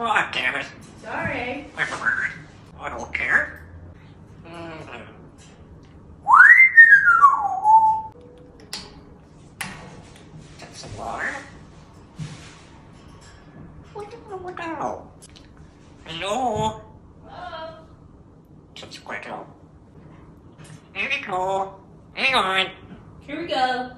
Oh, damn it. Sorry. I don't care. Mm-hmm. What hell? Hello? Hello. Just. Here we go. Hang on. Here we go.